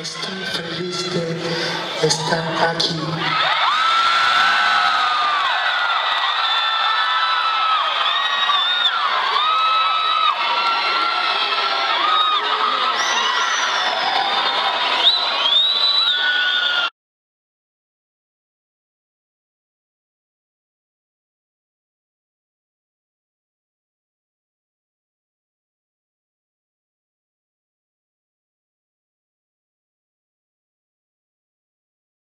Estoy feliz de estar aquí.